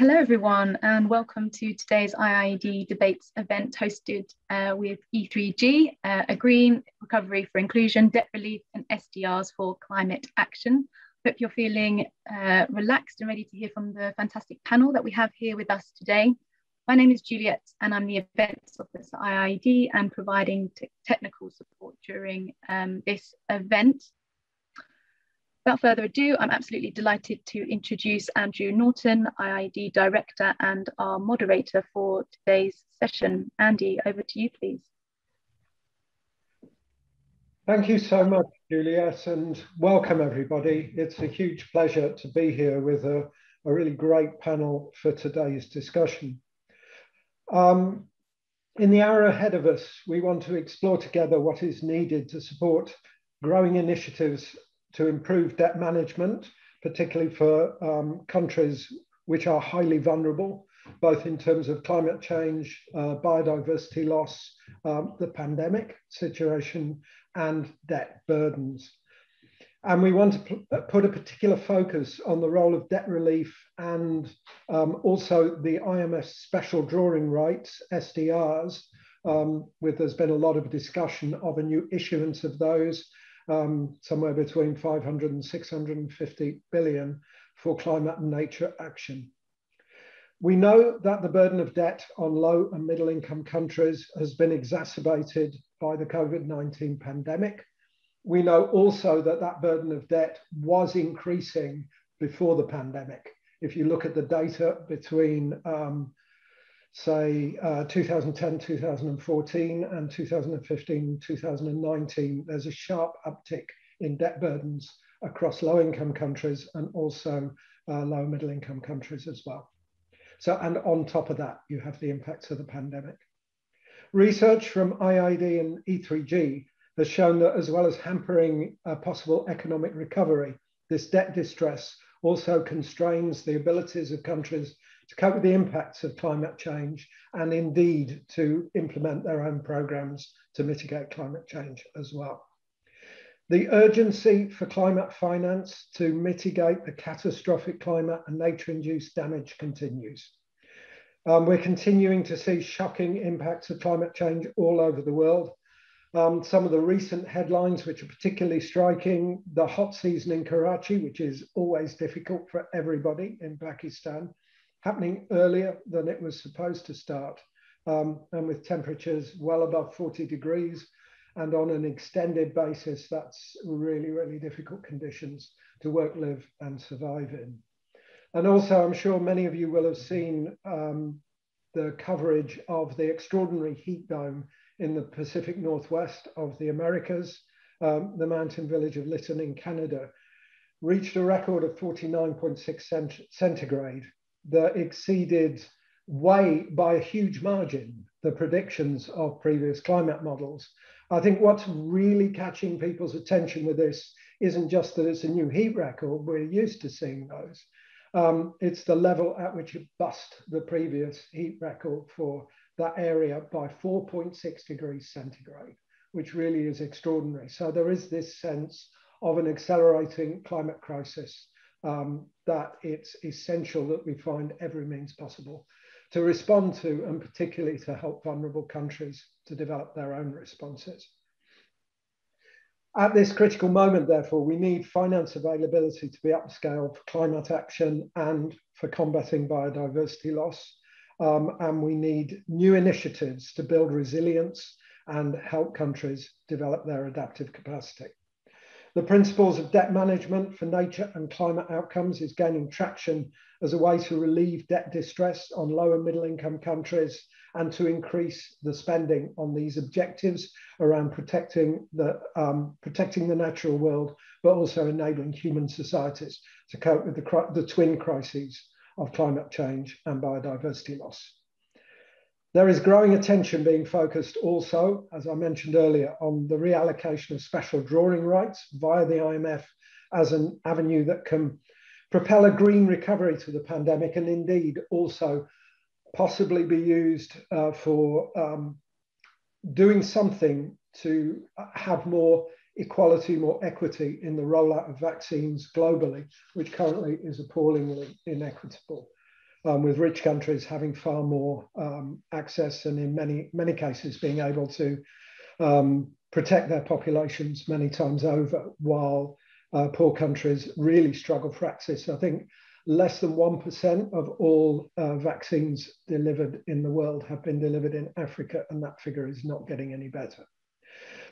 Hello, everyone, and welcome to today's IIED Debates event hosted uh, with E3G, uh, a green recovery for inclusion, debt relief, and SDRs for climate action. Hope you're feeling uh, relaxed and ready to hear from the fantastic panel that we have here with us today. My name is Juliet, and I'm the events officer at IIED and providing technical support during um, this event. Without further ado, I'm absolutely delighted to introduce Andrew Norton, IIED Director and our moderator for today's session. Andy, over to you, please. Thank you so much, Juliet, and welcome everybody. It's a huge pleasure to be here with a, a really great panel for today's discussion. Um, in the hour ahead of us, we want to explore together what is needed to support growing initiatives to improve debt management, particularly for um, countries which are highly vulnerable, both in terms of climate change, uh, biodiversity loss, um, the pandemic situation, and debt burdens. And we want to put a particular focus on the role of debt relief and um, also the IMF special drawing rights, SDRs, um, with there's been a lot of discussion of a new issuance of those um, somewhere between 500 and 650 billion for climate and nature action. We know that the burden of debt on low and middle income countries has been exacerbated by the COVID-19 pandemic. We know also that that burden of debt was increasing before the pandemic. If you look at the data between um, say uh, 2010, 2014 and 2015, 2019, there's a sharp uptick in debt burdens across low income countries and also uh, low middle income countries as well. So, and on top of that, you have the impacts of the pandemic. Research from IIED and E3G has shown that as well as hampering a possible economic recovery, this debt distress also constrains the abilities of countries to cope with the impacts of climate change and indeed to implement their own programs to mitigate climate change as well. The urgency for climate finance to mitigate the catastrophic climate and nature-induced damage continues. Um, we're continuing to see shocking impacts of climate change all over the world. Um, some of the recent headlines, which are particularly striking, the hot season in Karachi, which is always difficult for everybody in Pakistan, happening earlier than it was supposed to start, um, and with temperatures well above 40 degrees. And on an extended basis, that's really, really difficult conditions to work, live, and survive in. And also, I'm sure many of you will have seen um, the coverage of the extraordinary heat dome in the Pacific Northwest of the Americas. Um, the mountain village of Lytton in Canada reached a record of 49.6 cent centigrade that exceeded way by a huge margin the predictions of previous climate models. I think what's really catching people's attention with this isn't just that it's a new heat record, we're used to seeing those. Um, it's the level at which it bust the previous heat record for that area by 4.6 degrees centigrade, which really is extraordinary. So there is this sense of an accelerating climate crisis um, that it's essential that we find every means possible to respond to and particularly to help vulnerable countries to develop their own responses. At this critical moment, therefore, we need finance availability to be upscaled for climate action and for combating biodiversity loss. Um, and we need new initiatives to build resilience and help countries develop their adaptive capacity. The principles of debt management for nature and climate outcomes is gaining traction as a way to relieve debt distress on low and middle income countries and to increase the spending on these objectives around protecting the, um, protecting the natural world, but also enabling human societies to cope with the, the twin crises of climate change and biodiversity loss. There is growing attention being focused also, as I mentioned earlier, on the reallocation of special drawing rights via the IMF as an avenue that can propel a green recovery to the pandemic and indeed also possibly be used uh, for um, doing something to have more equality, more equity in the rollout of vaccines globally, which currently is appallingly inequitable. Um, with rich countries having far more um, access and in many, many cases being able to um, protect their populations many times over, while uh, poor countries really struggle for access. I think less than 1% of all uh, vaccines delivered in the world have been delivered in Africa, and that figure is not getting any better.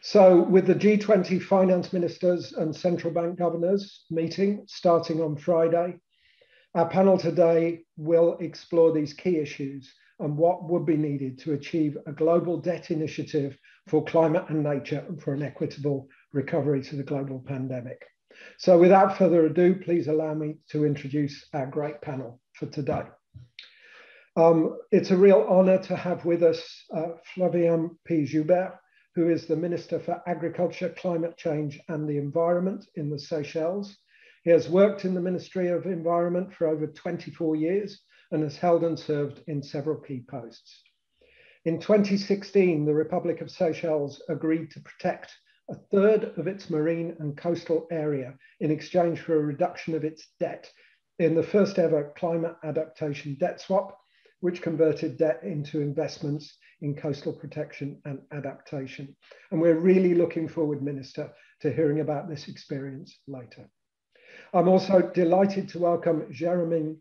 So, with the G20 finance ministers and central bank governors meeting starting on Friday, our panel today will explore these key issues and what would be needed to achieve a global debt initiative for climate and nature and for an equitable recovery to the global pandemic. So without further ado, please allow me to introduce our great panel for today. Um, it's a real honor to have with us uh, Flavien P. Joubert, who is the Minister for Agriculture, Climate Change and the Environment in the Seychelles. He has worked in the Ministry of Environment for over 24 years and has held and served in several key posts. In 2016, the Republic of Seychelles agreed to protect a third of its marine and coastal area in exchange for a reduction of its debt in the first ever climate adaptation debt swap, which converted debt into investments in coastal protection and adaptation. And we're really looking forward, Minister, to hearing about this experience later. I'm also delighted to welcome Jeromin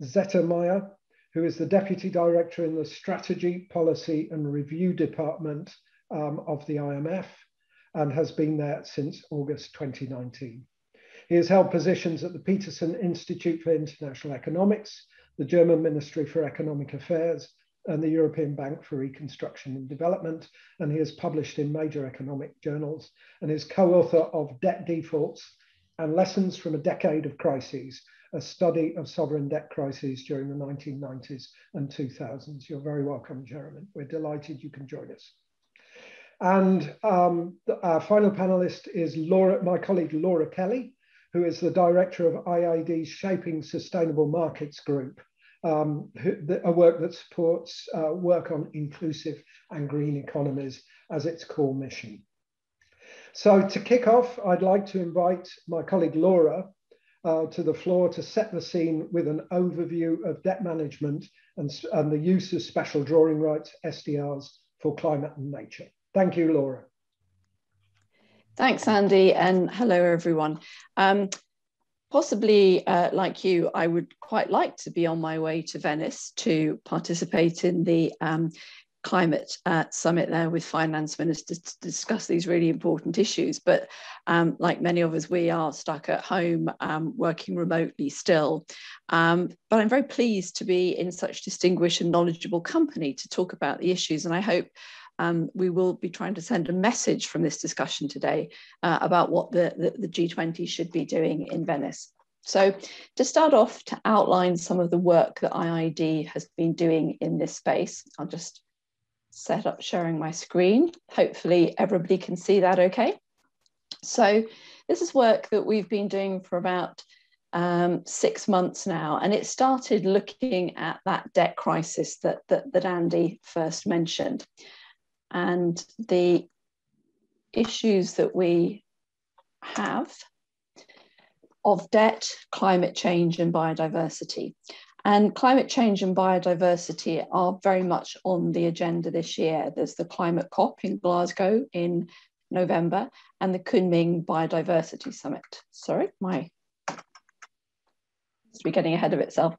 Zettelmeyer, who is the Deputy Director in the Strategy, Policy and Review Department um, of the IMF and has been there since August 2019. He has held positions at the Peterson Institute for International Economics, the German Ministry for Economic Affairs, and the European Bank for Reconstruction and Development, and he has published in major economic journals and is co-author of Debt Defaults and Lessons from a Decade of Crises, a study of sovereign debt crises during the 1990s and 2000s. You're very welcome, Jeromin. We're delighted you can join us. And um, our final panelist is Laura, my colleague Laura Kelly, who is the director of IIED's Shaping Sustainable Markets Group, um, who, a work that supports uh, work on inclusive and green economies as its core mission. So to kick off, I'd like to invite my colleague Laura uh, to the floor to set the scene with an overview of debt management and, and the use of special drawing rights, SDRs, for climate and nature. Thank you, Laura. Thanks, Andy, and hello, everyone. Um, possibly, uh, like you, I would quite like to be on my way to Venice to participate in the um, climate uh, summit there with finance ministers to discuss these really important issues. But um, like many of us, we are stuck at home um, working remotely still. Um, but I'm very pleased to be in such distinguished and knowledgeable company to talk about the issues. And I hope um, we will be trying to send a message from this discussion today uh, about what the, the, the G20 should be doing in Venice. So to start off, to outline some of the work that IIED has been doing in this space, I'll just set up sharing my screen. Hopefully everybody can see that okay. So this is work that we've been doing for about um, six months now, and it started looking at that debt crisis that, that, that Andy first mentioned and the issues that we have of debt, climate change, and biodiversity. And climate change and biodiversity are very much on the agenda this year. There's the Climate COP in Glasgow in November and the Kunming Biodiversity Summit. Sorry, my to be getting ahead of itself.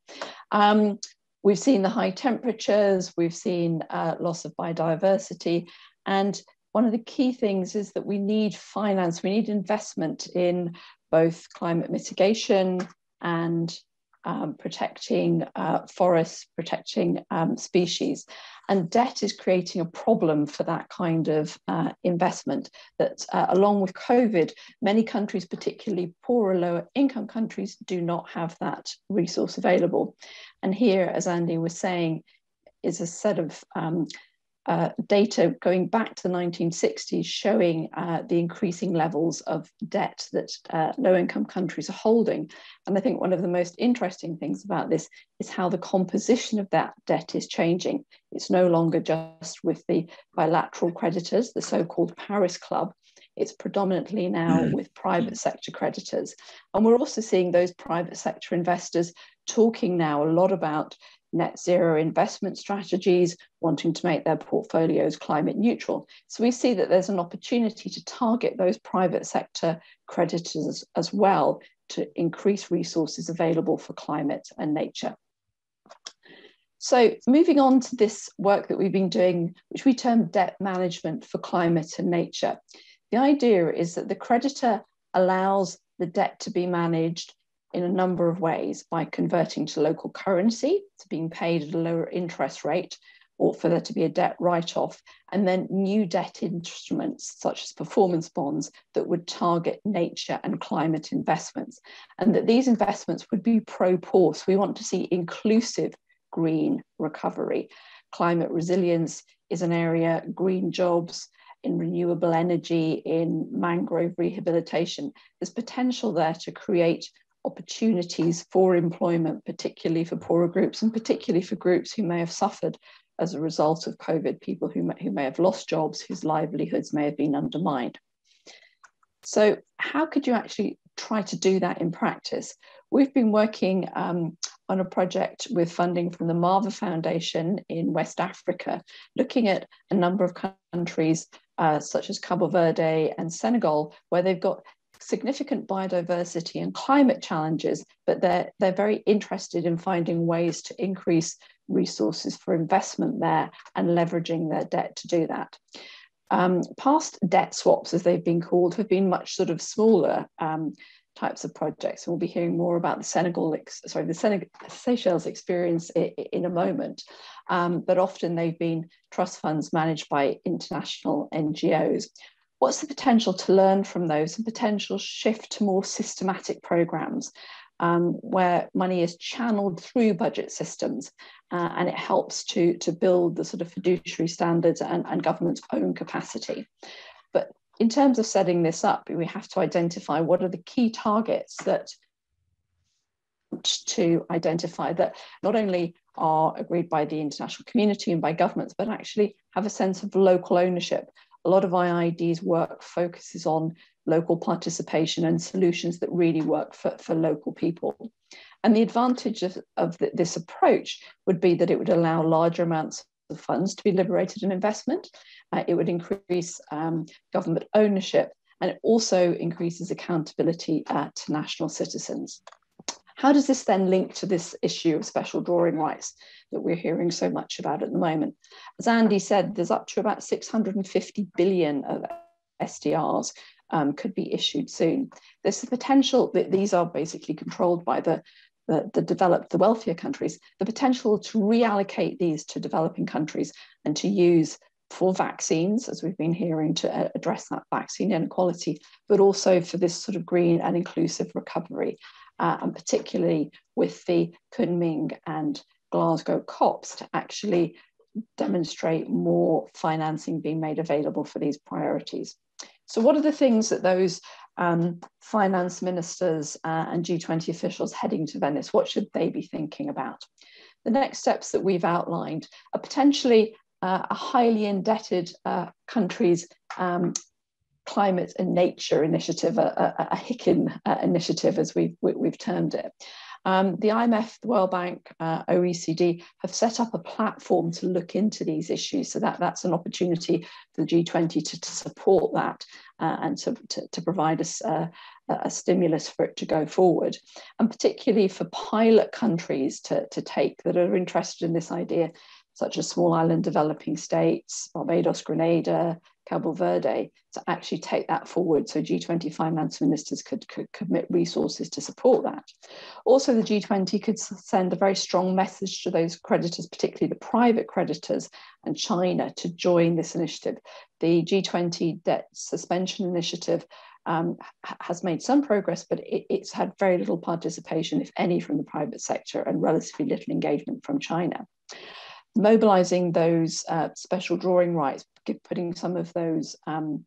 Um, We've seen the high temperatures, we've seen uh, loss of biodiversity, and one of the key things is that we need finance, we need investment in both climate mitigation and um, protecting uh, forests, protecting um, species. And debt is creating a problem for that kind of uh, investment that uh, along with COVID, many countries, particularly poorer, lower income countries, do not have that resource available. And here, as Andy was saying, is a set of um, uh, data going back to the 1960s showing uh, the increasing levels of debt that uh, low income countries are holding. And I think one of the most interesting things about this is how the composition of that debt is changing. It's no longer just with the bilateral creditors, the so called Paris Club. It's predominantly now mm. with private sector creditors. And we're also seeing those private sector investors talking now a lot about net zero investment strategies, wanting to make their portfolios climate neutral. So we see that there's an opportunity to target those private sector creditors as well to increase resources available for climate and nature. So moving on to this work that we've been doing, which we term debt management for climate and nature. The idea is that the creditor allows the debt to be managed in a number of ways by converting to local currency, to being paid at a lower interest rate, or for there to be a debt write off, and then new debt instruments such as performance bonds that would target nature and climate investments. And that these investments would be pro poor. So we want to see inclusive green recovery. Climate resilience is an area, green jobs, in renewable energy, in mangrove rehabilitation. There's potential there to create opportunities for employment, particularly for poorer groups and particularly for groups who may have suffered as a result of COVID, people who may, who may have lost jobs, whose livelihoods may have been undermined. So how could you actually try to do that in practice? We've been working um, on a project with funding from the MAVA Foundation in West Africa, looking at a number of countries uh, such as Cabo Verde and Senegal, where they've got significant biodiversity and climate challenges, but they're, they're very interested in finding ways to increase resources for investment there and leveraging their debt to do that. Um, past debt swaps, as they've been called, have been much sort of smaller um, types of projects. We'll be hearing more about the Senegal, sorry, the Senegal, Seychelles experience in, in a moment. Um, but often they've been trust funds managed by international NGOs. What's the potential to learn from those and potential shift to more systematic programs um, where money is channeled through budget systems uh, and it helps to, to build the sort of fiduciary standards and, and government's own capacity. But in terms of setting this up, we have to identify what are the key targets that to identify that not only are agreed by the international community and by governments, but actually have a sense of local ownership a lot of IIED's work focuses on local participation and solutions that really work for, for local people. And the advantage of, of the, this approach would be that it would allow larger amounts of funds to be liberated in investment. Uh, it would increase um, government ownership and it also increases accountability uh, to national citizens. How does this then link to this issue of special drawing rights that we're hearing so much about at the moment? As Andy said, there's up to about 650 billion of SDRs um, could be issued soon. There's the potential that these are basically controlled by the, the, the developed, the wealthier countries, the potential to reallocate these to developing countries and to use for vaccines, as we've been hearing, to uh, address that vaccine inequality, but also for this sort of green and inclusive recovery uh, and particularly with the Kunming and Glasgow COPs to actually demonstrate more financing being made available for these priorities. So what are the things that those um, finance ministers uh, and G20 officials heading to Venice, what should they be thinking about? The next steps that we've outlined are potentially uh, a highly indebted uh, countries um, climate and nature initiative, a, a, a HICIN uh, initiative, as we've, we, have termed it. Um, the IMF, the World Bank, uh, OECD have set up a platform to look into these issues. So that, that's an opportunity for the G20 to, to support that uh, and to, to, to provide us a, a, stimulus for it to go forward. And particularly for pilot countries to, to take that are interested in this idea, such as small island developing states, Barbados, Grenada, Cabo Verde to actually take that forward so G20 finance ministers could, could commit resources to support that. Also, the G20 could send a very strong message to those creditors, particularly the private creditors and China, to join this initiative. The G20 debt suspension initiative um, has made some progress, but it, it's had very little participation, if any, from the private sector and relatively little engagement from China mobilizing those uh, special drawing rights, putting some of those um,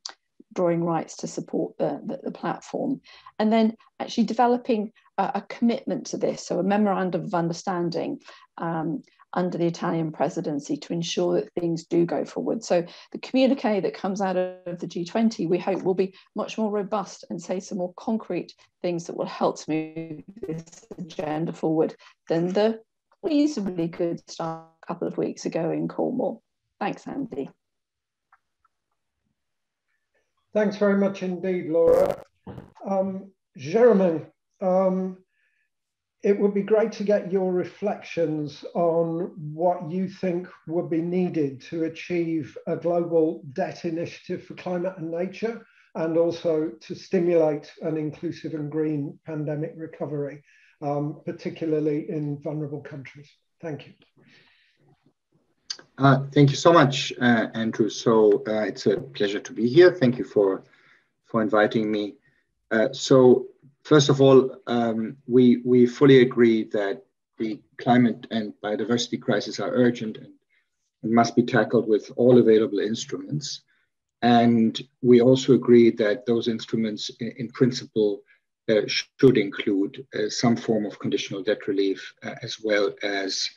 withdrawing rights to support the, the, the platform. And then actually developing a, a, commitment to this, so a memorandum of understanding um, under the Italian presidency to ensure that things do go forward. So the communique that comes out of the G20, we hope will be much more robust and say some more concrete things that will help to move this agenda forward than the reasonably good start couple of weeks ago in Cornwall. Thanks, Andy. Thanks very much indeed, Laura. Um, Jeromin, um, it would be great to get your reflections on what you think would be needed to achieve a global debt initiative for climate and nature, and also to stimulate an inclusive and green pandemic recovery, um, particularly in vulnerable countries. Thank you. Uh, thank you so much, uh, Andrew. So uh, it's a pleasure to be here. Thank you for for inviting me. Uh, so first of all, um, we, we fully agree that the climate and biodiversity crisis are urgent and, and must be tackled with all available instruments. And we also agree that those instruments, in, in principle, uh, should include uh, some form of conditional debt relief as well as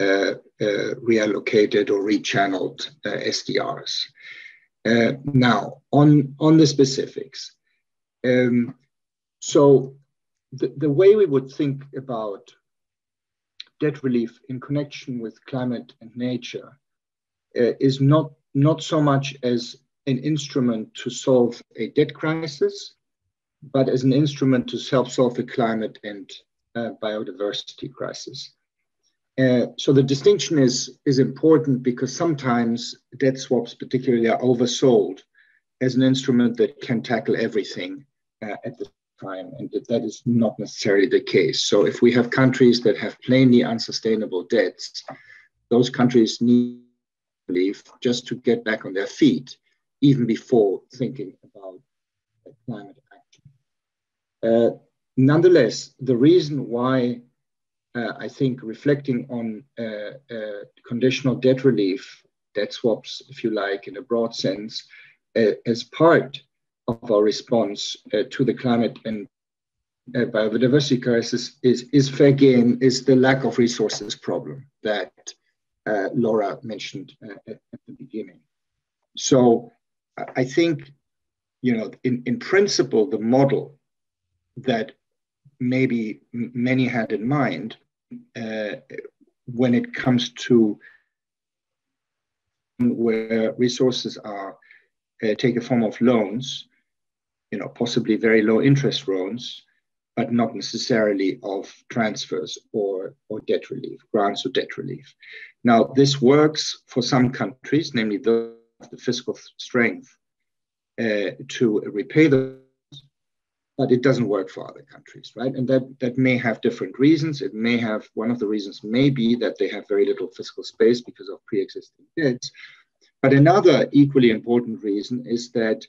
reallocated or rechanneled SDRs. now, on, on the specifics, um, so the, the way we would think about debt relief in connection with climate and nature uh, is not, not so much as an instrument to solve a debt crisis, but as an instrument to help solve the climate and uh, biodiversity crisis. Uh, so the distinction is, is important because sometimes debt swaps particularly are oversold as an instrument that can tackle everything uh, at the time, and that, that is not necessarily the case. So if we have countries that have plainly unsustainable debts, those countries need relief just to get back on their feet, even before thinking about climate action. Uh, nonetheless, the reason why I think reflecting on uh, uh conditional debt relief, debt swaps, if you like, in a broad sense, uh, as part of our response uh, to the climate and uh, biodiversity crisis is, is fair game, is the lack of resources problem that uh, Laura mentioned uh, at, at, the beginning. So I think, you know, in, in principle, the model that maybe many had in mind uh, when it comes to where resources are uh, take a form of loans you know, possibly very low interest loans, but not necessarily of transfers or, or debt relief, grants or debt relief. Now, this works for some countries, namely the, the fiscal strength uh, to repay the but it doesn't work for other countries, right? And that, that may have different reasons. It may have, one of the reasons may be that they have very little fiscal space because of pre-existing debts. But another equally important reason is that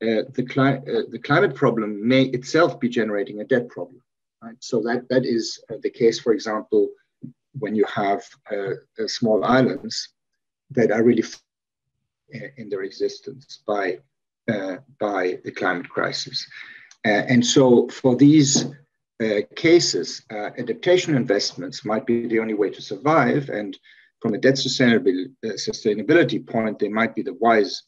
uh, the, cli- uh, the climate problem may itself be generating a debt problem. Right? So that, that is uh, the case, for example, when you have uh, uh, small islands that are really in their existence by, by the climate crisis. Uh, and so for these uh, cases, uh, adaptation investments might be the only way to survive. And from a debt sustainability, sustainability point, they might be the wise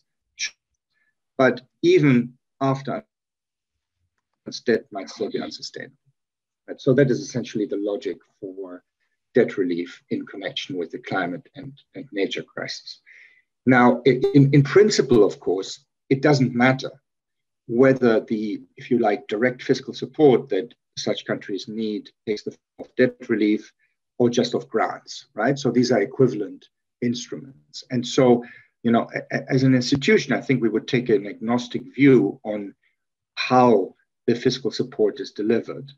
but even after debt might still be unsustainable. Right? So that is essentially the logic for debt relief in connection with the climate and, and nature crisis. Now, in, in principle, of course, it doesn't matter whether the, if you like, direct fiscal support that such countries need takes the form of debt relief or just of grants, right? So these are equivalent instruments. And so you know, as an institution, I think we would take an agnostic view on how the fiscal support is delivered,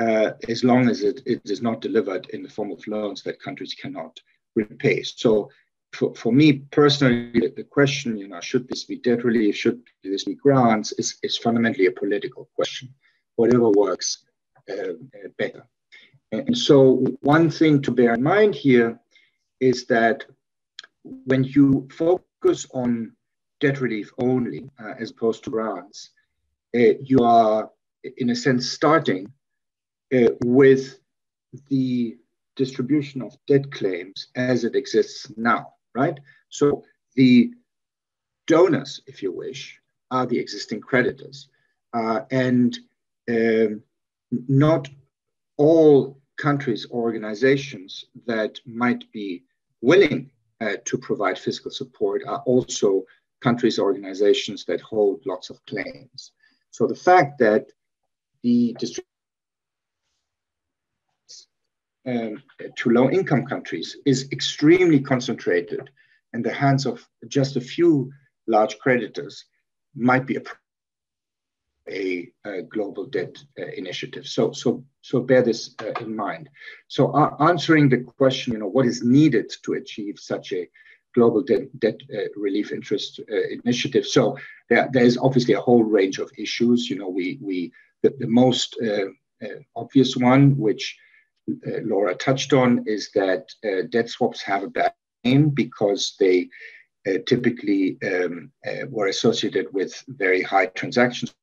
uh, as long as it, it is not delivered in the form of loans that countries cannot repay. So, for, for me personally, the question, you know, should this be debt relief, should this be grants, is, is fundamentally a political question. Whatever works uh, better. And so, one thing to bear in mind here is that when you focus on debt relief only, uh, as opposed to grants, uh, you are, in a sense, starting uh, with the distribution of debt claims as it exists now, right? So the donors, if you wish, are the existing creditors. Uh, and um, not all countries or organizations that might be willing uh, to provide fiscal support are also countries or organizations that hold lots of claims. So the fact that the distribution um, to low income countries is extremely concentrated in the hands of just a few large creditors might be a, a, a global debt uh, initiative. So, so, so bear this uh, in mind. So uh, answering the question, you know, what is needed to achieve such a global debt, debt uh, relief interest uh, initiative. So there, there's obviously a whole range of issues. You know, we, we the, the most uh, obvious one, which uh, Laura touched on is that uh, debt swaps have a bad name because they uh, typically um, were associated with very high transactions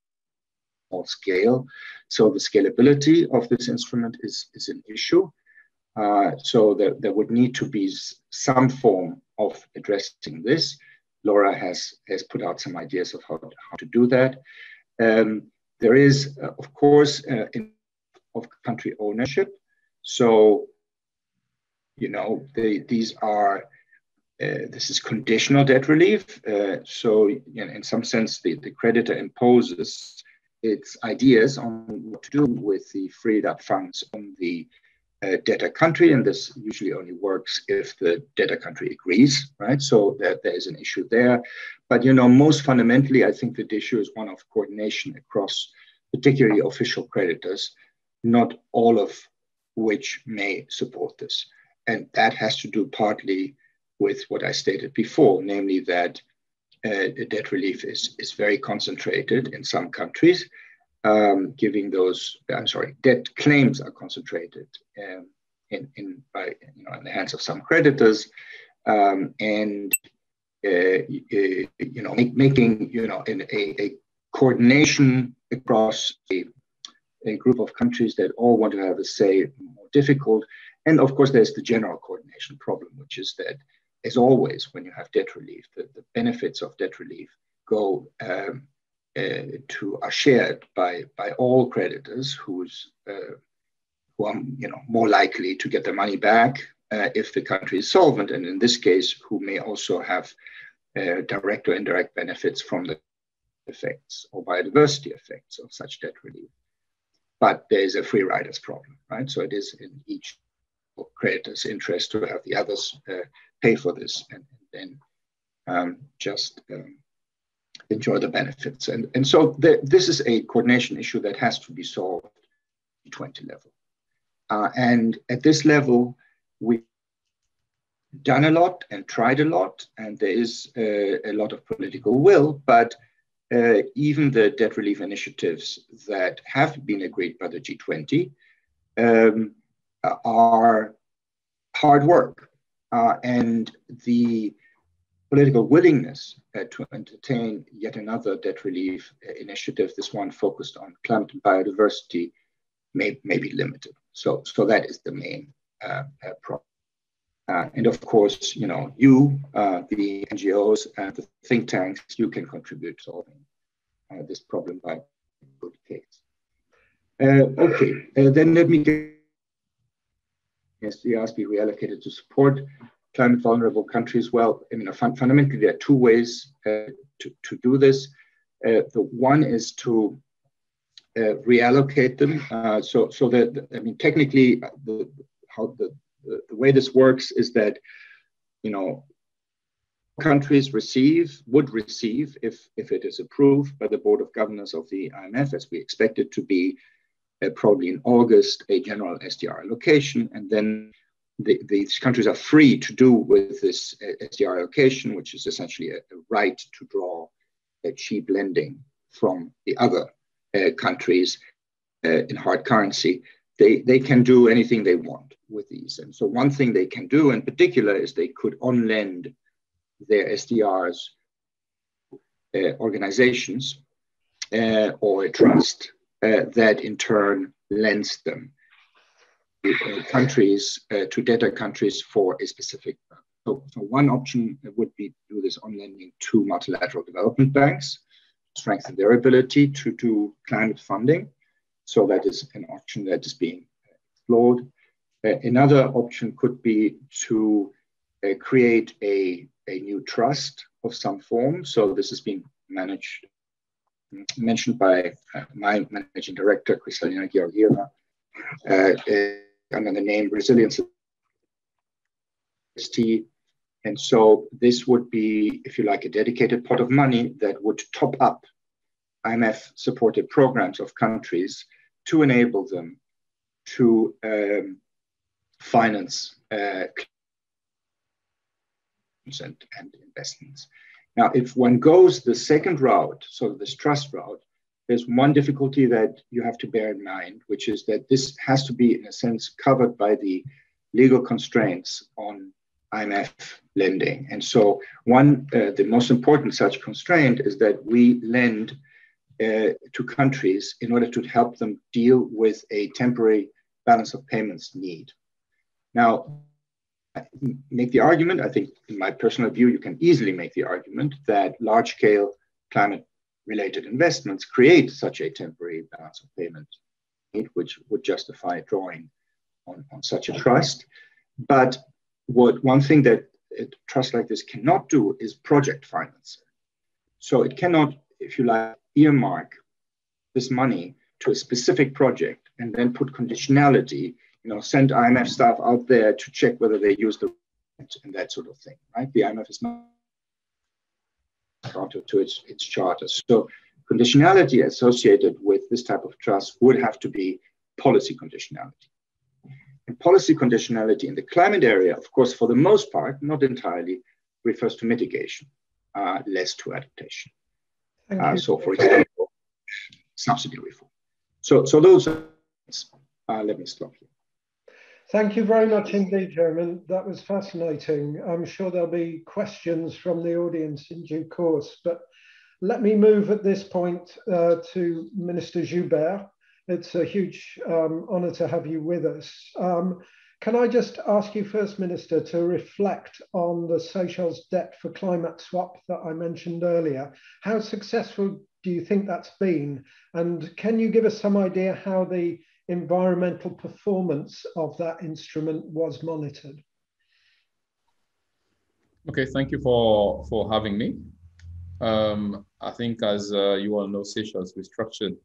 scale. So the scalability of this instrument is, is an issue. Uh, so there, there would need to be some form of addressing this. Laura has, has put out some ideas of how, how to do that. Um, there is, uh, of course, uh, in, of country ownership. So, you know, they, these are, uh, this is conditional debt relief. Uh, so, know, in some sense, the, the creditor imposes its ideas on what to do with the freed up funds on the uh, debtor country, and this usually only works if the debtor country agrees, right? So that there is an issue there. But you know, most fundamentally, I think the issue is one of coordination across, particularly official creditors, not all of which may support this. And that has to do partly with what I stated before, namely that uh, debt relief is, is very concentrated in some countries, um, giving those, I'm sorry, debt claims are concentrated um, in, in, by, you know, in the hands of some creditors. Um, and uh, uh you know, make, making you know in a, a coordination across a a group of countries that all want to have a say more difficult. And of course, there's the general coordination problem, which is that, as always, when you have debt relief, the, the benefits of debt relief go um, uh, to are shared by by all creditors who's uh, who are you know more likely to get their money back uh, if the country is solvent, and in this case, who may also have uh, direct or indirect benefits from the effects or biodiversity effects of such debt relief but there is a free riders problem, right? So it is in each creator's interest to have the others uh, pay for this and, then um, just um, enjoy the benefits. And, and so the, this is a coordination issue that has to be solved at 20 level. Uh, and at this level, we've done a lot and tried a lot, and there is uh, a lot of political will, but uh, even the debt relief initiatives that have been agreed by the G20 um, are hard work. Uh, and the political willingness uh, to entertain yet another debt relief initiative, this one focused on climate and biodiversity, may, may be limited. So, so that is the main uh, uh, problem. Uh, and of course, you know, you, uh, the NGOs and the think tanks, you can contribute to solving uh, this problem by good case. Uh, okay, uh, then let me get SDRs be reallocated to support climate vulnerable countries. Well, I mean, fun fundamentally, there are two ways to, to do this. the one is to uh, reallocate them. Uh, so, so that I mean, technically, the how the, the, way this works is that you know countries receive would receive if if it is approved by the board of governors of the IMF, as we expect it to be, uh, probably in August, a general SDR allocation, and then the, these countries are free to do with this uh, SDR allocation, which is essentially a, a right to draw a cheap lending from the other uh, countries uh, in hard currency, they, they can do anything they want with these. And so one thing they can do in particular is they could on lend their SDRs uh, organizations uh, or a trust uh, that in turn lends them to countries, to debtor countries for a specific so, so, one option would be to do this on lending to multilateral development banks, strengthen their ability to do climate funding. So that is an option that is being explored. Uh, another option could be to uh, create a, a new trust of some form. So this is being managed, mentioned by uh, my managing director, Kristalina Georgieva, uh, uh, under the name Resilience ST. and so this would be, if you like, a dedicated pot of money that would top up IMF supported programs of countries to enable them to um, finance uh, and, and investments. Now, if one goes the second route, so this trust route, there's one difficulty that you have to bear in mind, which is that this has to be, in a sense, covered by the legal constraints on IMF lending. And so, one, uh, the most important such constraint is that we lend uh, to countries in order to help them deal with a temporary balance of payments need. Now, make the argument, I think, in my personal view, you can easily make the argument that large scale climate related investments create such a temporary balance of payment need, which would justify drawing on, on such a trust. But what one thing that a trust like this cannot do is project finance. So it cannot, if you like, earmark this money to a specific project and then put conditionality, you know, send IMF staff out there to check whether they use the and that sort of thing, right? The IMF is not counter to its, its charter. So conditionality associated with this type of trust would have to be policy conditionality. And policy conditionality in the climate area, of course, for the most part, not entirely, refers to mitigation, uh, less to adaptation. Uh, so, for example, subsidy reform. So, so those are, uh, let me stop here. Thank you very much indeed, Jeromin. That was fascinating. I'm sure there'll be questions from the audience in due course, but let me move at this point uh, to Minister Joubert. It's a huge um, honour to have you with us. Um, can I just ask you first, Minister, to reflect on the Seychelles debt for climate swap that I mentioned earlier? How successful do you think that's been? And can you give us some idea how the environmental performance of that instrument was monitored? Okay, thank you for, for having me. Um, I think as uh, you all know, Seychelles restructured,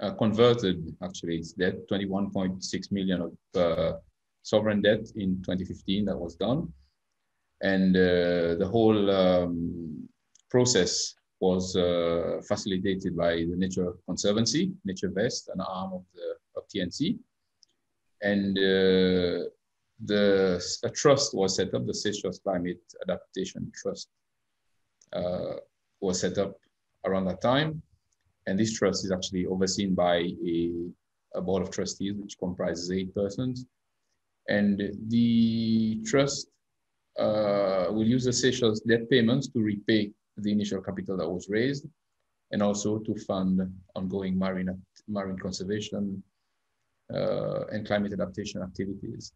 uh, converted actually its debt, 21.6 million of uh, sovereign debt in 2015 that was done. And uh, the whole um, process was uh, facilitated by the Nature Conservancy, NatureVest, an arm of the of TNC. And uh, the a trust was set up, the Seychelles Climate Adaptation Trust uh, was set up around that time. And this trust is actually overseen by a, a board of trustees, which comprises eight persons. And the trust uh, will use the Seychelles debt payments to repay the initial capital that was raised and also to fund ongoing marine, marine conservation uh, and climate adaptation activities.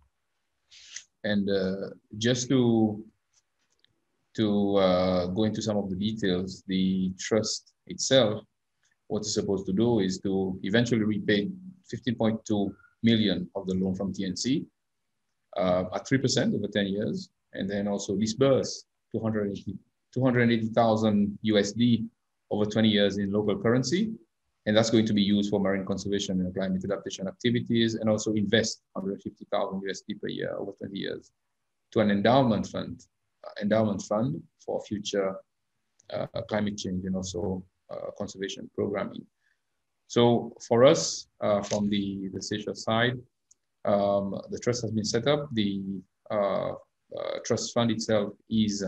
And uh, just to, to uh, go into some of the details, the trust itself, what it's supposed to do is to eventually repay 15.2 million of the loan from TNC uh, at 3% over 10 years, and then also disburse 280 280,000 USD over 20 years in local currency. And that's going to be used for marine conservation and climate adaptation activities and also invest 150,000 USD per year over 20 years to an endowment fund, uh, endowment fund for future uh, climate change and also uh, conservation programming. So for us, uh, from the, the Seychelles side, um, the trust has been set up. The uh, uh, trust fund itself is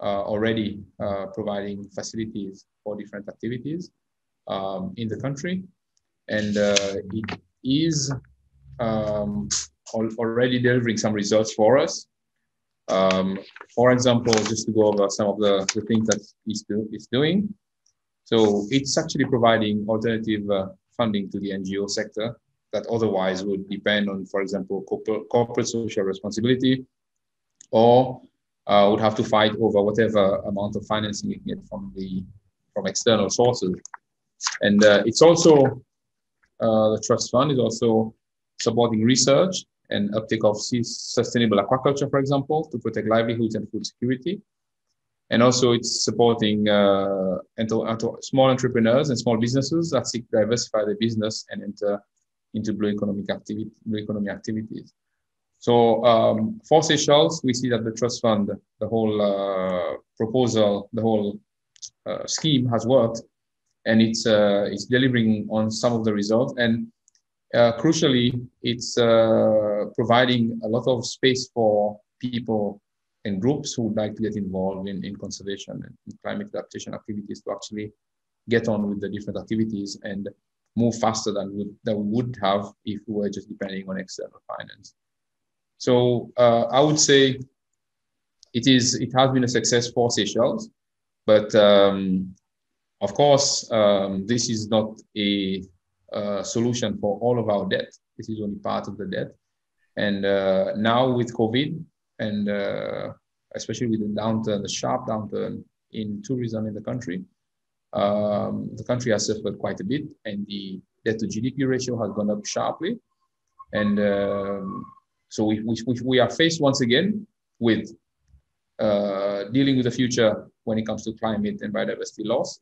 uh, already providing facilities for different activities um, in the country. And it is um, already delivering some results for us. Um, for example, just to go over some of the, the things that it's, do, it's doing, So it's actually providing alternative uh, funding to the NGO sector that otherwise would depend on, for example, corporate, corporate social responsibility, or uh, would have to fight over whatever amount of financing you get from the from external sources. And uh, it's also uh, the trust fund is also supporting research and uptake of sustainable aquaculture, for example, to protect livelihoods and food security. And also it's supporting uh, small entrepreneurs and small businesses that seek to diversify their business and enter into blue economic activity, blue economy activities. So um, for Seychelles, we see that the trust fund, the whole uh, proposal, the whole uh, scheme has worked, and it's uh, it's delivering on some of the results. And uh, crucially, it's uh, providing a lot of space for people and groups who would like to get involved in, in conservation and climate adaptation activities to actually get on with the different activities and move faster than than we would have if we were just depending on external finance. So uh, I would say it is it has been a success for Seychelles, but um, of course um, this is not a, a, solution for all of our debt. This is only part of the debt, and uh, now with COVID and uh, especially with the downturn, the sharp downturn in tourism in the country, um, the country has suffered quite a bit, and the debt to GDP ratio has gone up sharply. And um, so we, we, we are faced once again with uh, dealing with the future when it comes to climate and biodiversity loss,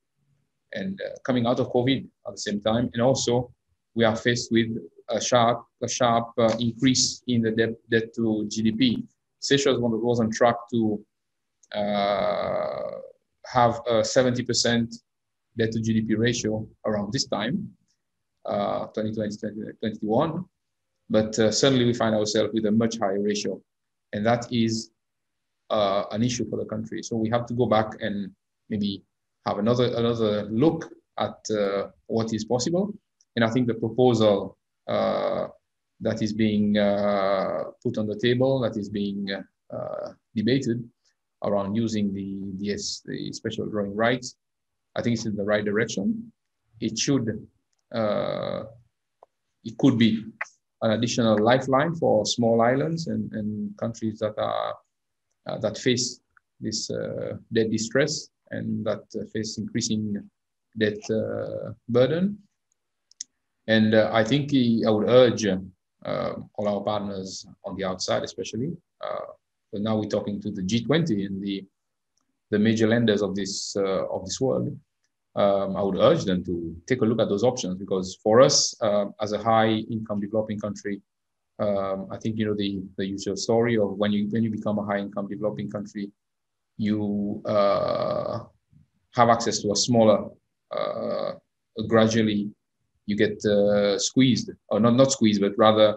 and uh, coming out of COVID at the same time. And also, we are faced with a sharp, a sharp uh, increase in the debt, debt to GDP. Seychelles was on track to uh, have a 70% debt to GDP ratio around this time, uh, 2020, 2021. But uh, suddenly we find ourselves with a much higher ratio. And that is uh, an issue for the country. So we have to go back and maybe have another, another look at uh, what is possible. And I think the proposal uh, that is being uh, put on the table, that is being debated around using the, the, the special drawing rights I think it's in the right direction. It should, uh, it could be an additional lifeline for small islands and, and countries that are uh, that face this uh, debt distress and that uh, face increasing debt uh, burden. And uh, I think I would urge all our partners on the outside, especially, but now we're talking to the G20 and the the major lenders of this uh, of this world, um, I would urge them to take a look at those options because for us uh, as a high income developing country, um, I think you know the the usual story of when you when you become a high income developing country, you uh, have access to a smaller uh, gradually you get uh, squeezed or not not squeezed but rather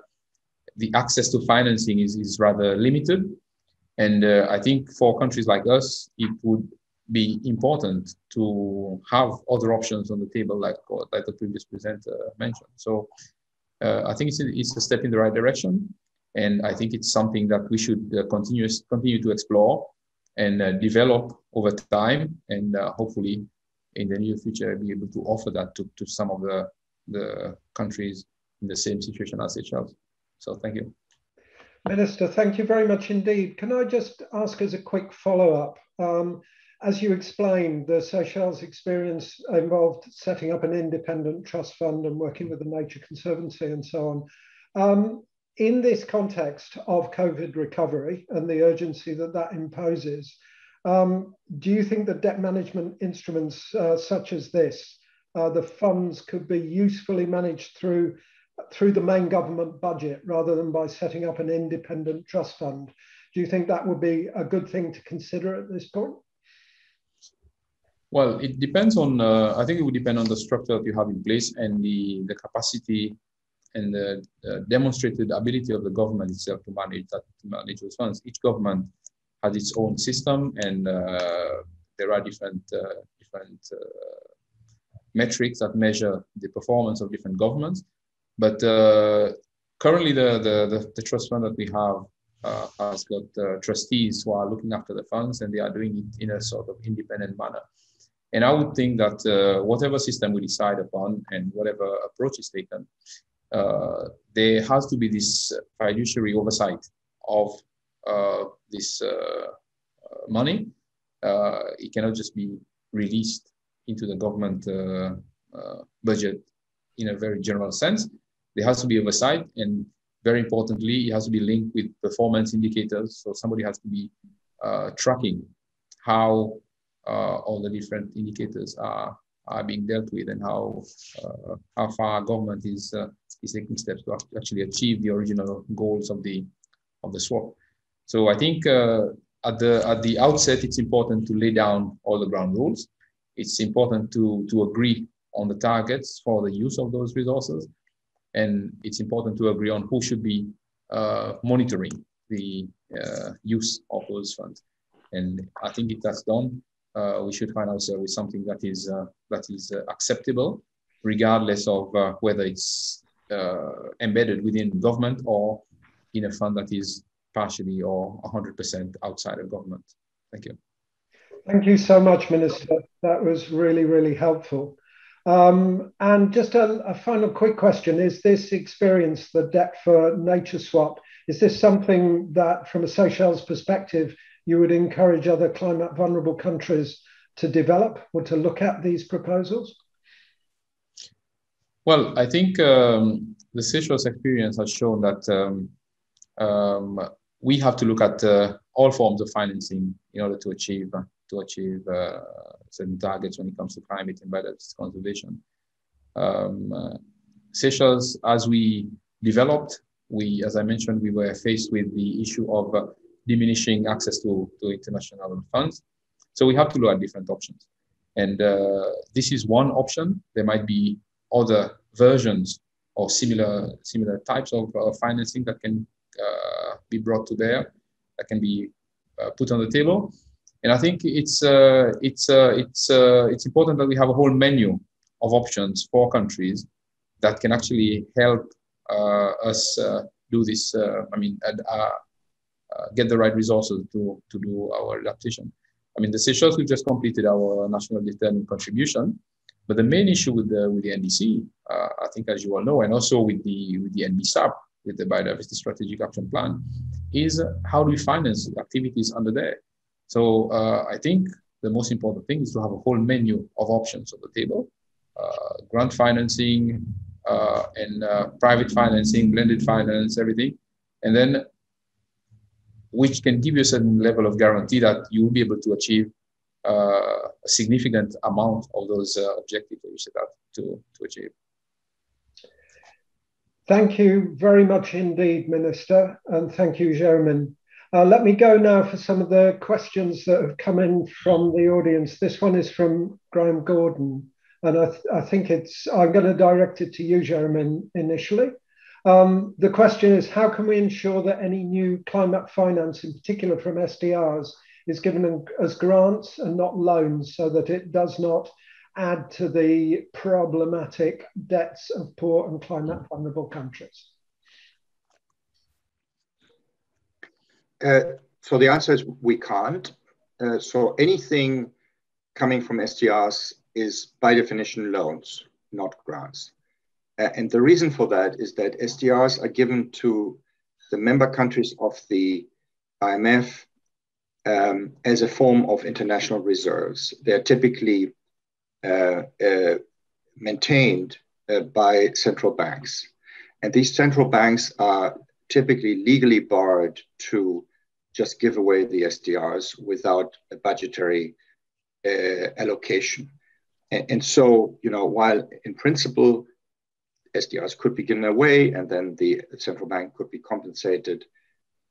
the access to financing is, is rather limited and uh, I think for countries like us, it would be important to have other options on the table, like like the previous presenter mentioned. So uh, I think it's a, it's a step in the right direction, and I think it's something that we should uh, continue continue to explore and uh, develop over time, and uh, hopefully in the near future be able to offer that to, to some of the the countries in the same situation as Seychelles. So thank you. Minister, thank you very much indeed. Can I just ask as a quick follow-up? Um, as you explained, the Seychelles experience involved setting up an independent trust fund and working with the Nature Conservancy and so on. Um, in this context of COVID recovery and the urgency that that imposes, um, do you think that debt management instruments uh, such as this, uh, the funds could be usefully managed through through the main government budget rather than by setting up an independent trust fund. Do you think that would be a good thing to consider at this point? Well, it depends on, uh, I think it would depend on the structure that you have in place and the, the capacity and the uh, demonstrated ability of the government itself to manage that, to manage those funds. Each government has its own system and uh, there are different, uh, different uh, metrics that measure the performance of different governments. But uh, currently, the, the, the, the, trust fund that we have uh, has got uh, trustees who are looking after the funds and they are doing it in a sort of independent manner. And I would think that uh, whatever system we decide upon and whatever approach is taken, uh, there has to be this fiduciary oversight of uh, this uh, uh, money. it cannot just be released into the government budget in a very general sense. There has to be oversight, and very importantly, it has to be linked with performance indicators. So somebody has to be tracking how uh, all the different indicators are are being dealt with and how uh, how far government is uh, is taking steps to actually achieve the original goals of the of the swap. So I think uh, at the at the outset, it's important to lay down all the ground rules. It's important to to agree on the targets for the use of those resources, and it's important to agree on who should be uh, monitoring the uh, use of those funds. And I think if that's done, uh, we should find ourselves with something that is uh, that is uh, acceptable, regardless of uh, whether it's embedded within government or in a fund that is partially or 100% outside of government. Thank you. Thank you so much, Minister. That was really, really helpful. Um, and just a, a, final quick question. Is this experience, the debt for nature swap, is this something that from a Seychelles perspective, you would encourage other climate vulnerable countries to develop or to look at these proposals? Well, I think um, the Seychelles experience has shown that um, um, we have to look at uh, all forms of financing in order to achieve uh, to achieve uh, certain targets when it comes to climate and biodiversity conservation. Um, uh, Seychelles, as we developed, we, as I mentioned, we were faced with the issue of uh, diminishing access to, to international funds. So we have to look at different options. And uh, this is one option. There might be other versions or similar similar types of uh, financing that can uh, be brought to bear, that can be put on the table. And I think it's uh, it's uh, it's it's important that we have a whole menu of options for countries that can actually help us do this. I mean, uh, get the right resources to, to do our adaptation. I mean, the Seychelles, we just completed our national determined contribution, but the main issue with the, with the NDC, uh, I think as you all know, and also with the, with the NBSAP, with the Biodiversity Strategic Action Plan, is how do we finance activities under there? So uh, I think the most important thing is to have a whole menu of options on the table, uh, grant financing uh, and uh, private financing, blended finance, everything. And then which can give you a certain level of guarantee that you will be able to achieve uh, a significant amount of those uh, objectives that you set out to, to achieve. Thank you very much indeed, Minister, and thank you, Jeromin. Uh, let me go now for some of the questions that have come in from the audience. This one is from Graham Gordon, and I, th I think it's, I'm going to direct it to you, Jeremy, initially. Um, the question is how can we ensure that any new climate finance, in particular from SDRs, is given as grants and not loans so that it does not add to the problematic debts of poor and climate vulnerable countries? Uh, so the answer is we can't. Uh, so anything coming from SDRs is by definition loans, not grants. Uh, and the reason for that is that SDRs are given to the member countries of the IMF um, as a form of international reserves. They're typically uh, uh, maintained uh, by central banks. And these central banks are typically legally barred to just give away the SDRs without a budgetary uh, allocation. And, and so, you know, while in principle, SDRs could be given away, and then the central bank could be compensated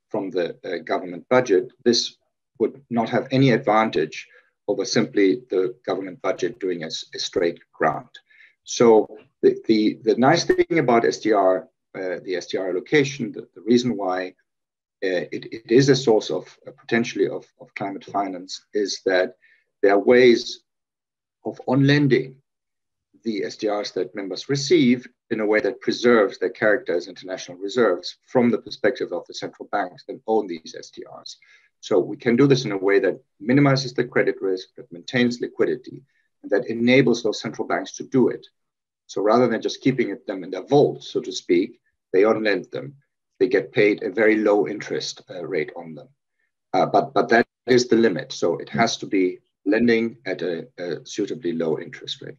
from the uh, government budget. This would not have any advantage over simply the government budget doing a, a straight grant. So the, the, the, nice thing about SDR, uh, the SDR allocation, the, the reason why it, it is a source of uh, potentially of, of climate finance is that there are ways of on lending the SDRs that members receive in a way that preserves their character as international reserves from the perspective of the central banks that own these SDRs. So we can do this in a way that minimizes the credit risk, that maintains liquidity, and that enables those central banks to do it. So rather than just keeping them in their vault, so to speak, they on-lend them. They get paid a very low interest uh, rate on them. Uh, but, but that is the limit. So it has to be lending at a, a suitably low interest rate.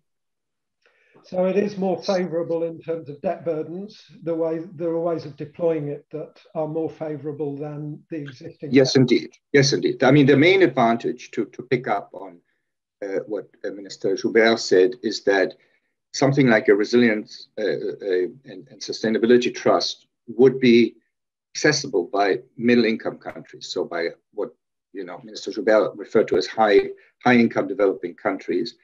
So it is more favourable in terms of debt burdens. The way there are ways of deploying it that are more favourable than the existing. Yes, debt. indeed. Yes, indeed. I mean, the main advantage to to pick up on uh, what uh, Minister Joubert said is that something like a resilience uh, uh, and, and sustainability trust would be accessible by middle income countries. So by what you know Minister Joubert referred to as high high income developing countries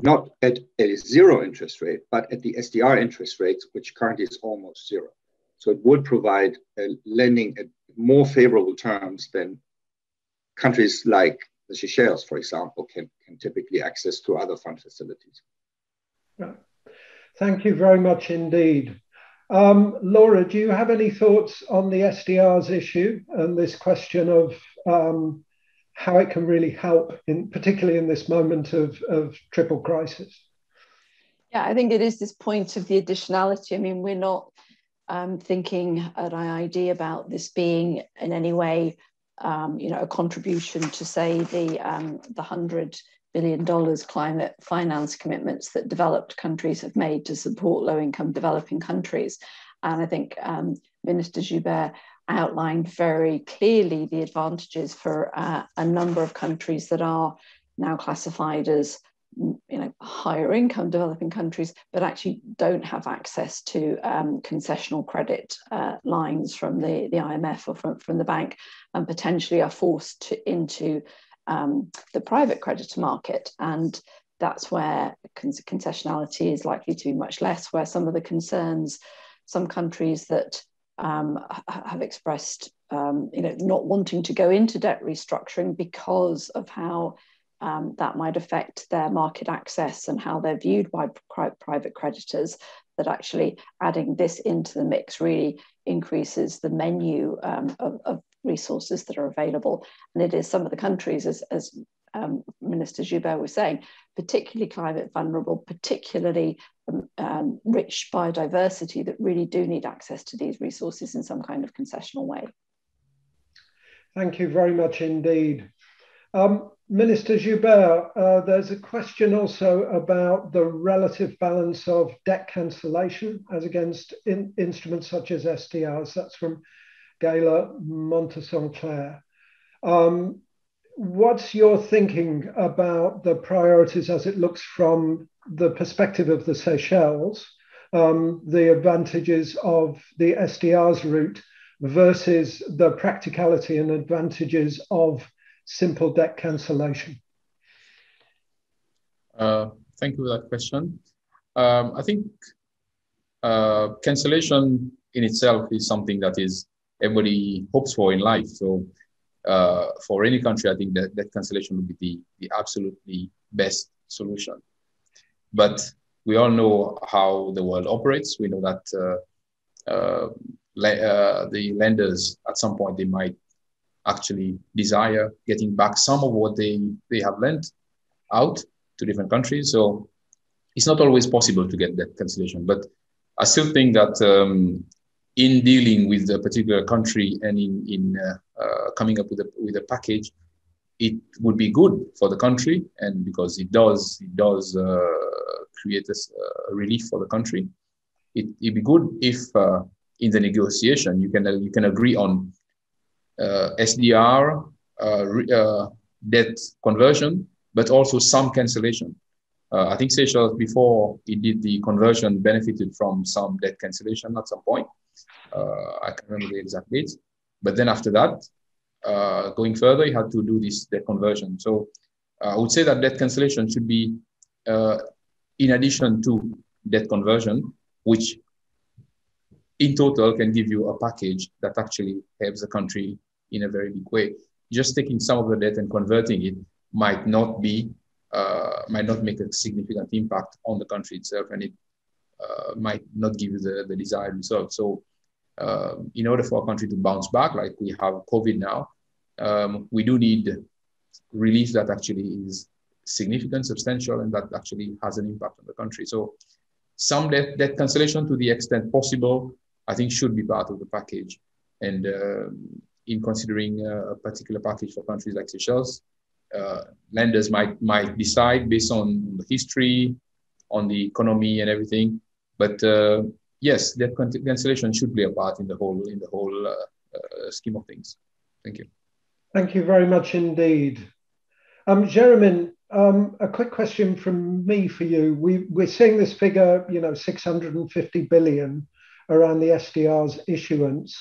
not at a zero interest rate, but at the SDR interest rates, which currently is almost zero. So it would provide lending at more favorable terms than countries like the Seychelles, for example, can, can typically access to other fund facilities. Right. Thank you very much indeed. Um, Laura, do you have any thoughts on the SDRs issue and this question of um, how it can really help, in particularly in this moment of, of triple crisis. Yeah, I think it is this point of the additionality. I mean, we're not um, thinking at IIED about this being in any way, um, you know, a contribution to say the um, the hundred billion dollars climate finance commitments that developed countries have made to support low-income developing countries. And I think um, Minister Joubert outlined very clearly the advantages for uh, a number of countries that are now classified as you know higher income developing countries but actually don't have access to um, concessional credit uh, lines from the, the IMF or from, from the bank and potentially are forced to, into um, the private creditor market and that's where concessionality is likely to be much less where some of the concerns some countries that um, have expressed, um, you know, not wanting to go into debt restructuring because of how um, that might affect their market access and how they're viewed by private creditors. That actually adding this into the mix really increases the menu um, of, of, resources that are available. And it is some of the countries, as, as um, Minister Joubert was saying, particularly climate vulnerable, particularly um, um, rich biodiversity that really do need access to these resources in some kind of concessional way. Thank you very much indeed. Um, Minister Joubert, uh, there's a question also about the relative balance of debt cancellation as against in instruments such as SDRs. That's from Gayla Montesanclair. Um, what's your thinking about the priorities as it looks from the perspective of the Seychelles, um, the advantages of the SDR's route versus the practicality and advantages of simple debt cancellation? Uh, thank you for that question. Um, I think uh, cancellation in itself is something that is everybody hopes for in life. So uh, for any country, I think that, that cancellation would be the, the absolutely best solution. But we all know how the world operates. We know that uh, uh, uh, the lenders at some point they might actually desire getting back some of what they, they have lent out to different countries. So it's not always possible to get that cancellation. But I still think that um, in dealing with a particular country and in, in uh, uh, coming up with a, with a package, it would be good for the country. And because it does, it does uh, create a, a, relief for the country. It, it'd be good if uh, in the negotiation you can, uh, you can agree on uh, SDR, debt conversion, but also some cancellation. I think Seychelles, before it did the conversion, benefited from some debt cancellation at some point. Uh, I can't remember the exact date. But then after that, uh, going further, you had to do this debt conversion. So uh, I would say that debt cancellation should be in addition to debt conversion, which in total can give you a package that actually helps the country in a very big way. Just taking some of the debt and converting it might not be uh, might not make a significant impact on the country itself, and it uh, might not give you the, the desired result. So uh, in order for a country to bounce back, like we have COVID now, um, we do need relief that actually is significant, substantial, and that actually has an impact on the country. So some debt, debt cancellation to the extent possible, I think should be part of the package. And uh, in considering uh, a particular package for countries like Seychelles, uh, lenders might might decide based on the history, on the economy and everything. But uh, yes, debt cancellation should play a part in the whole in the whole uh, uh, scheme of things. Thank you. Thank you very much indeed. Um, Jeremy, um, a quick question from me for you. We, we're seeing this figure, you know, 650 billion around the SDR's issuance.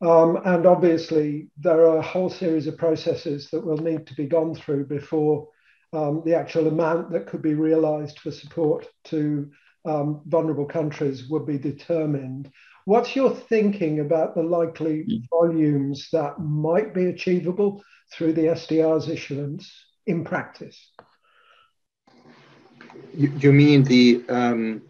Um, and obviously, there are a whole series of processes that will need to be gone through before um, the actual amount that could be realized for support to um, vulnerable countries would be determined. What's your thinking about the likely hmm. volumes that might be achievable through the SDR's issuance in practice? You, you mean the um,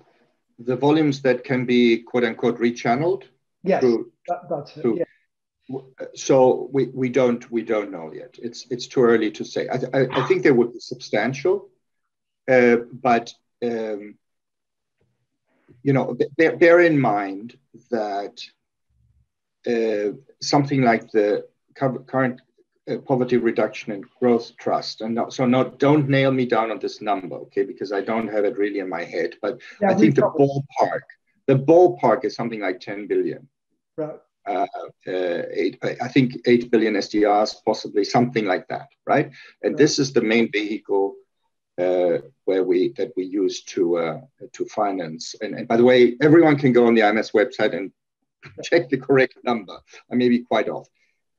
the volumes that can be quote unquote rechanneled? Yes, through, that, that's it. Through, yeah. So we, we don't we don't know yet. It's it's too early to say. I, I, I think they would be substantial, uh, but um, you know, bear, bear in mind that uh, something like the current uh, poverty reduction and growth trust, and so not don't nail me down on this number, okay? Because I don't have it really in my head, but yeah, I think the ballpark, the ballpark is something like 10 billion. Right. Uh, uh, eight, I think 8 billion SDRs, possibly something like that, right? And right. this is the main vehicle where we that we use to uh, to finance. And, and, by the way, everyone can go on the IMF website and check the correct number. I may be quite off.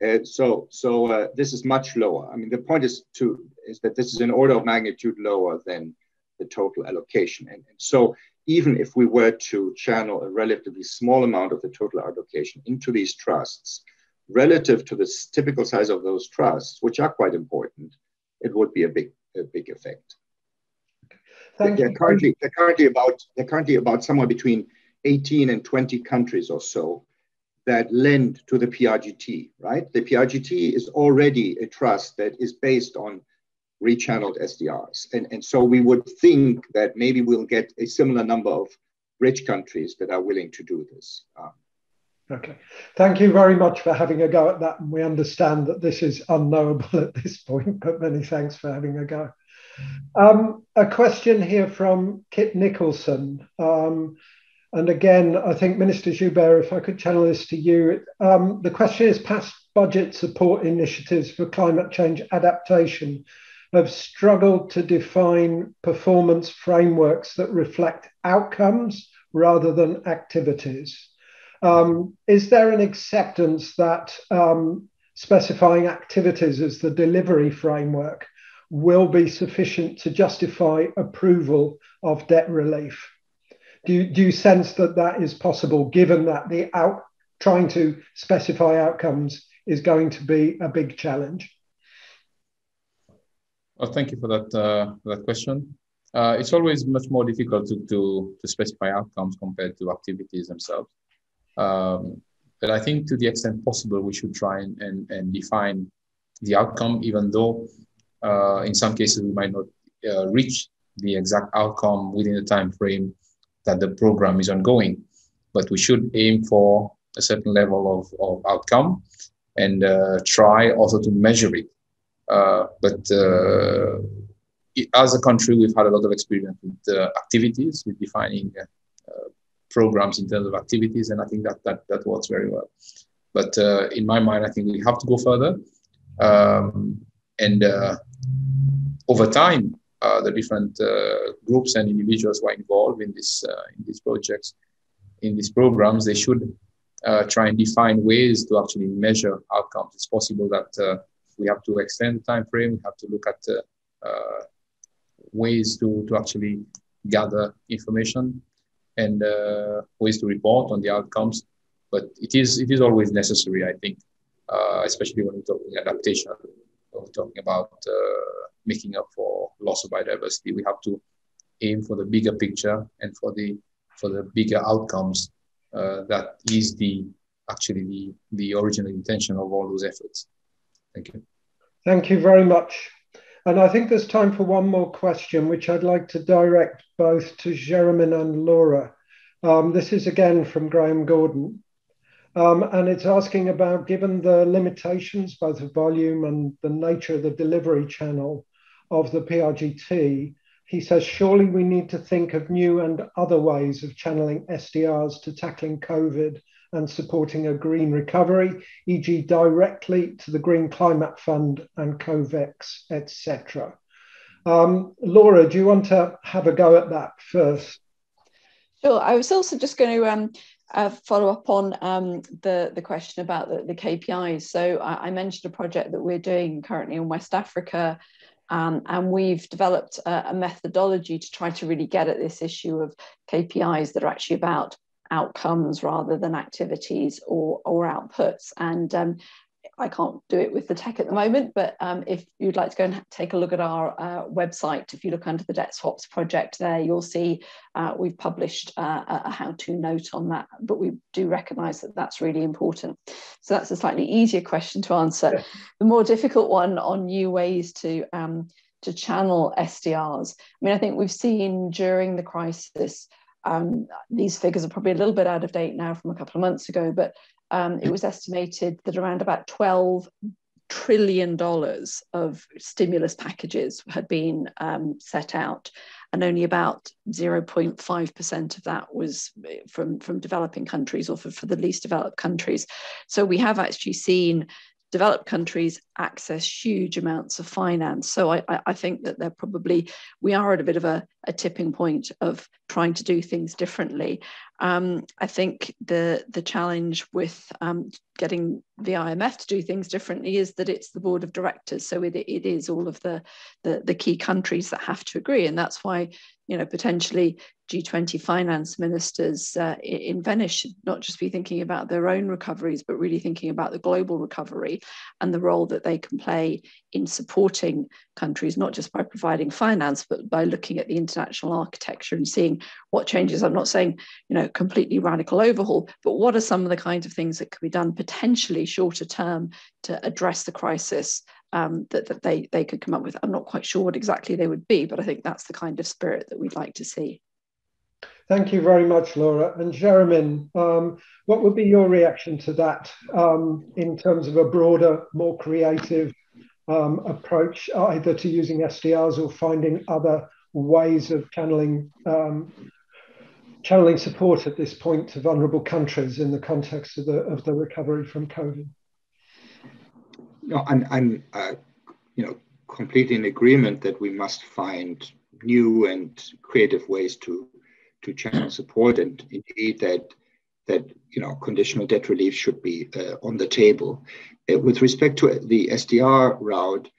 Uh, so so uh, this is much lower. I mean, the point is to is that this is an order of magnitude lower than the total allocation. And, and so even if we were to channel a relatively small amount of the total allocation into these trusts, relative to the typical size of those trusts, which are quite important, it would be a big a big effect. Thank they're you. currently they're currently about they're currently about somewhere between 18 and 20 countries or so that lend to the PRGT, right? The PRGT is already a trust that is based on rechanneled SDRs. And, and so we would think that maybe we'll get a similar number of rich countries that are willing to do this. Um, okay. Thank you very much for having a go at that. And we understand that this is unknowable at this point, but many thanks for having a go. Um, a question here from Kit Nicholson. Um, and again, I think Minister Joubert, if I could channel this to you, um, the question is past budget support initiatives for climate change adaptation have struggled to define performance frameworks that reflect outcomes rather than activities. Um, is there an acceptance that um, specifying activities as the delivery framework will be sufficient to justify approval of debt relief. Do you, do you sense that that is possible given that the out trying to specify outcomes is going to be a big challenge? Well, thank you for that, uh, that question. Uh, it's always much more difficult to, to, to, specify outcomes compared to activities themselves. Um, but I think to the extent possible, we should try and, and, and define the outcome, even though uh, in some cases, we might not uh, reach the exact outcome within the time frame that the program is ongoing. But we should aim for a certain level of, of outcome and uh, try also to measure it. Uh, but uh, it, as a country, we've had a lot of experience with uh, activities, with defining programs in terms of activities, and I think that that, that works very well. But in my mind, I think we have to go further. Um, and over time, uh, the different uh, groups and individuals who are involved in this uh, in these projects, in these programs, they should uh, try and define ways to actually measure outcomes. It's possible that uh, we have to extend the time frame. We have to look at uh, ways to to actually gather information and ways to report on the outcomes. But it is it is always necessary, I think, especially when we're talking adaptation. Talking about making up for loss of biodiversity. We have to aim for the bigger picture and for the for the bigger outcomes. Uh, that is the actually the the original intention of all those efforts. Thank you. Thank you very much. And I think there's time for one more question, which I'd like to direct both to Jeremy and Laura. Um, this is again from Graham Gordon. Um, and it's asking about, given the limitations, both of volume and the nature of the delivery channel of the PRGT, he says, surely we need to think of new and other ways of channeling SDRs to tackling COVID and supporting a green recovery, e.g., directly to the Green Climate Fund and COVAX, etc. Um, Laura, do you want to have a go at that first? Sure. I was also just going to um, uh, follow up on um, the, the question about the, the KPIs. So I, I, mentioned a project that we're doing currently in West Africa, um, and we've developed a, a, methodology to try to really get at this issue of KPIs that are actually about outcomes rather than activities or, or outputs. And um, I can't do it with the tech at the moment, but um, if you'd like to go and take a look at our uh, website, if you look under the Debt Swaps project there, you'll see uh, we've published uh, a how-to note on that, but we do recognise that that's really important. So that's a slightly easier question to answer. Yeah. The more difficult one on new ways to um, to channel SDRs. I mean, I think we've seen during the crisis um, these figures are probably a little bit out of date now from a couple of months ago, but um, it was estimated that around about 12 trillion dollars of stimulus packages had been um, set out and only about 0.5% of that was from, from developing countries or for, for the least developed countries. So we have actually seen developed countries access huge amounts of finance. So I, I, think that they're probably, we are at a bit of a, a tipping point of trying to do things differently. Um, I think the the challenge with um, getting the IMF to do things differently is that it's the board of directors, so it, it is all of the, the the key countries that have to agree, and that's why you know potentially G20 finance ministers uh, in Venice should not just be thinking about their own recoveries, but really thinking about the global recovery and the role that they can play in supporting countries, not just by providing finance, but by looking at the international architecture and seeing what changes. I'm not saying, you know, completely radical overhaul, but what are some of the kinds of things that could be done potentially shorter term to address the crisis um, that, that they, they could come up with? I'm not quite sure what exactly they would be, but I think that's the kind of spirit that we'd like to see. Thank you very much, Laura. And Jeremy, um, what would be your reaction to that um, in terms of a broader, more creative um, approach, either to using SDRs or finding other ways of channeling um, channeling support at this point to vulnerable countries in the context of the of the recovery from COVID? No, I'm, uh, you know completely in agreement that we must find new and creative ways to to channel support, and indeed that that you know conditional debt relief should be uh, on the table. Uh, with respect to the SDR route,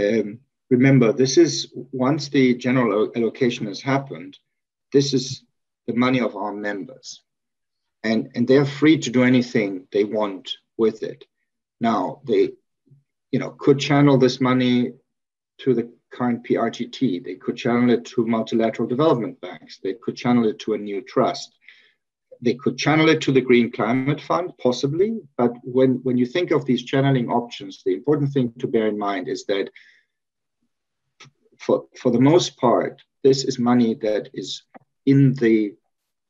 um, remember this is once the general allocation has happened, this is the money of our members, and and they're free to do anything they want with it. Now they, you know, could channel this money to the current PRGT. They could channel it to multilateral development banks. They could channel it to a new trust. They could channel it to the Green Climate Fund, possibly. But when, when you think of these channeling options, the important thing to bear in mind is that for, for the most part, this is money that is in the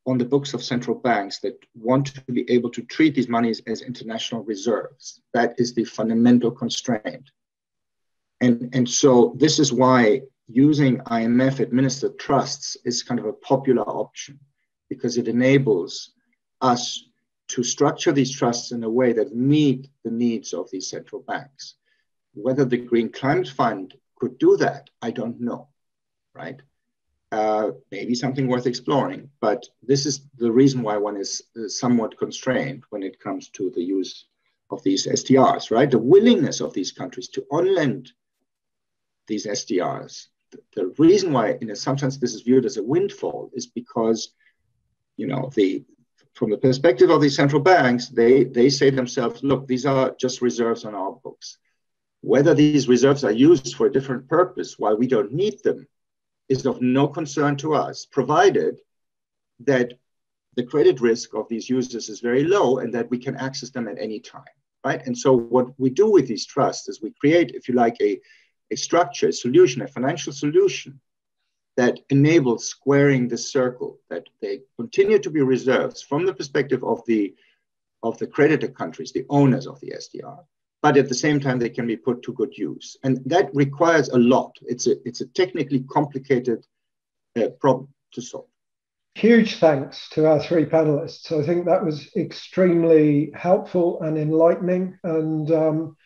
on the books of central banks that want to be able to treat these monies as international reserves. That is the fundamental constraint. And, and so this is why using IMF administered trusts is kind of a popular option because it enables us to structure these trusts in a way that meet the needs of these central banks. Whether the Green Climate Fund could do that, I don't know, right? Uh, maybe something worth exploring, but this is the reason why one is somewhat constrained when it comes to the use of these SDRs, right? The willingness of these countries to on-lend these SDRs. The, reason why, in a, sometimes this is viewed as a windfall, is because, you know, the from the perspective of these central banks, they they say themselves, look, these are just reserves on our books. Whether these reserves are used for a different purpose, why we don't need them, is of no concern to us, provided that the credit risk of these users is very low and that we can access them at any time, right? And so what we do with these trusts is we create, if you like, a a structure, a solution, a financial solution that enables squaring the circle, that they continue to be reserves from the perspective of the, of the creditor countries, the owners of the SDR, but at the same time, they can be put to good use. And that requires a lot. It's a, it's a technically complicated uh, problem to solve. Huge thanks to our three panelists. I think that was extremely helpful and enlightening. And um,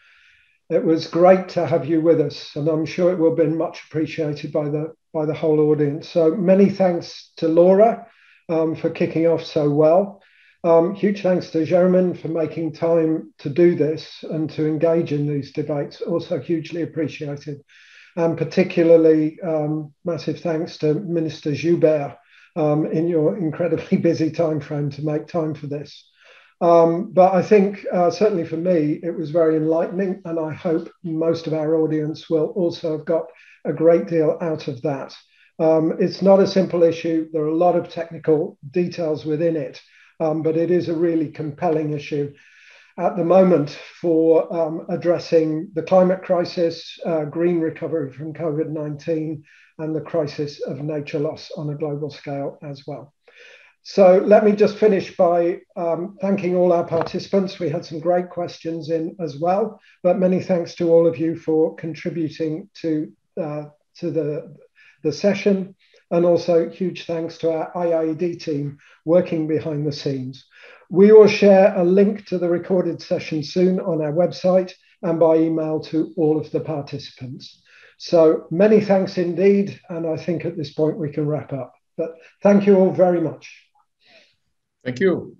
it was great to have you with us. And I'm sure it will be much appreciated by the, by the whole audience. So many thanks to Laura um, for kicking off so well. Um, huge thanks to Jeromin for making time to do this and to engage in these debates. Also hugely appreciated. And particularly um, massive thanks to Minister Joubert um, in your incredibly busy time frame to make time for this. Um, but I think uh, certainly for me, it was very enlightening, and I hope most of our audience will also have got a great deal out of that. Um, it's not a simple issue. There are a lot of technical details within it, um, but it is a really compelling issue at the moment for um, addressing the climate crisis, uh, green recovery from COVID 19, and the crisis of nature loss on a global scale as well. So let me just finish by um, thanking all our participants. We had some great questions in as well, but many thanks to all of you for contributing to, uh, to the, the session. And also huge thanks to our IIED team working behind the scenes. We will share a link to the recorded session soon on our website and by email to all of the participants. So many thanks indeed. And I think at this point we can wrap up. But thank you all very much. Thank you.